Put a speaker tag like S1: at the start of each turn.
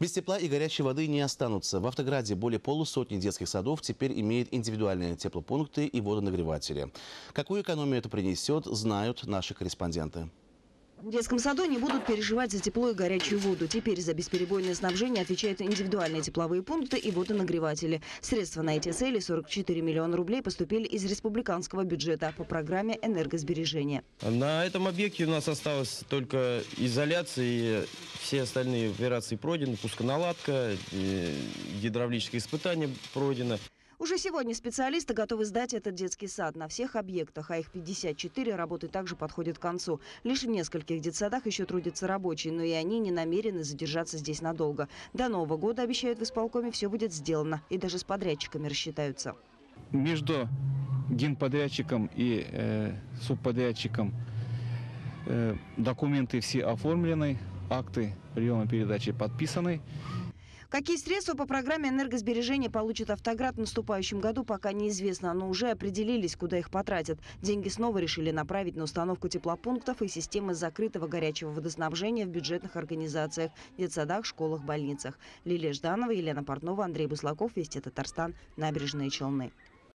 S1: Без тепла и горячей воды не останутся. В Автограде более полусотни детских садов теперь имеют индивидуальные теплопункты и водонагреватели. Какую экономию это принесет, знают наши корреспонденты.
S2: В детском саду не будут переживать за тепло и горячую воду. Теперь за бесперебойное снабжение отвечают индивидуальные тепловые пункты и водонагреватели. Средства на эти цели, 44 миллиона рублей, поступили из республиканского бюджета по программе энергосбережения.
S3: На этом объекте у нас осталась только изоляция, и все остальные операции пройдены, пусконаладка, э, гидравлическое испытание пройдено.
S2: Уже сегодня специалисты готовы сдать этот детский сад на всех объектах, а их 54 работы также подходят к концу. Лишь в нескольких детсадах еще трудятся рабочие, но и они не намерены задержаться здесь надолго. До Нового года, обещают в исполкоме, все будет сделано. И даже с подрядчиками рассчитаются.
S4: между генподрядчиком и э, субподрядчиком э, документы все оформлены, акты приема передачи подписаны.
S2: Какие средства по программе энергосбережения получит «Автоград» в наступающем году, пока неизвестно, но уже определились, куда их потратят. Деньги снова решили направить на установку теплопунктов и системы закрытого горячего водоснабжения в бюджетных организациях, детсадах, школах, больницах. Лилия Жданова, Елена Портнова, Андрей Буслаков, Вести Татарстан, Набережные Челны.